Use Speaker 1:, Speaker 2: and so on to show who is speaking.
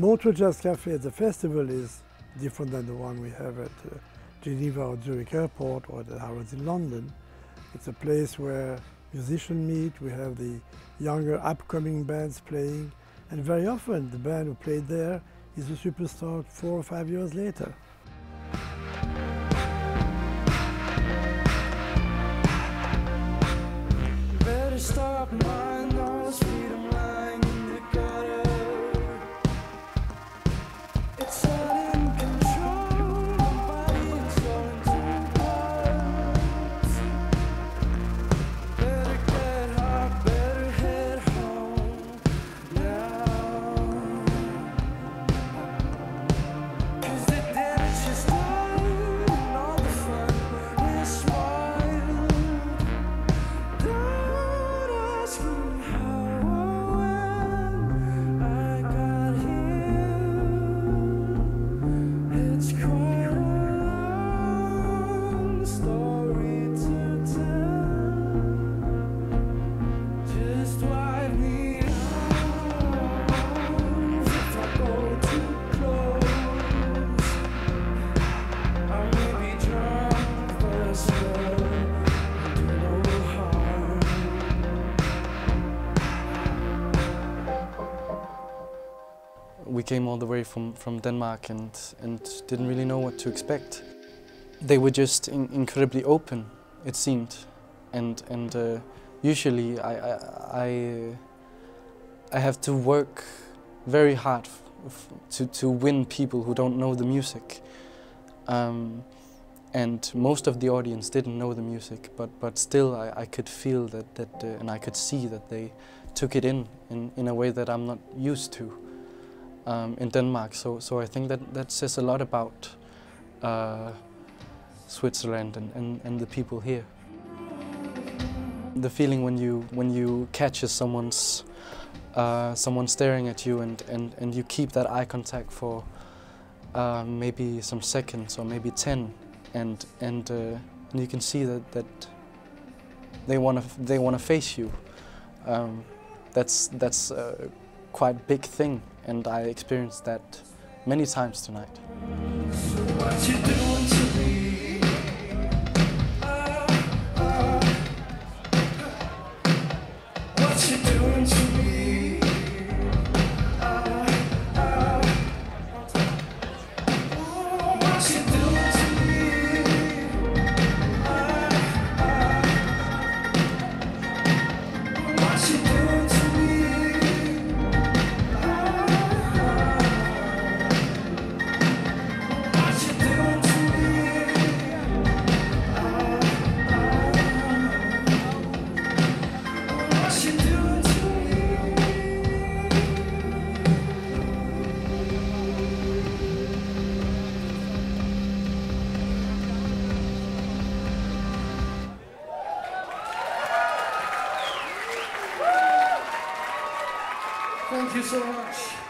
Speaker 1: Montreux Jazz Cafe at the festival is different than the one we have at uh, Geneva or Zurich Airport or the Harrods in London. It's a place where musicians meet, we have the younger upcoming bands playing, and very often the band who played there is a superstar four or five years later. It's.
Speaker 2: We came all the way from, from Denmark and, and didn't really know what to expect. They were just in, incredibly open, it seemed. And, and uh, usually I, I, I, I, have to work very hard to, to win people who don't know the music. Um, and most of the audience didn't know the music, but, but still I, I could feel that, that uh, and I could see that they took it in, in in a way that I'm not used to um, in Denmark. So, so I think that, that says a lot about uh, Switzerland and, and, and the people here. The feeling when you, when you catch someone's, uh, someone staring at you and, and, and you keep that eye contact for uh, maybe some seconds or maybe 10 and, and, uh, and you can see that, that they want to they want to face you. Um, that's that's a quite big thing and I experienced that many times tonight.
Speaker 3: So condições.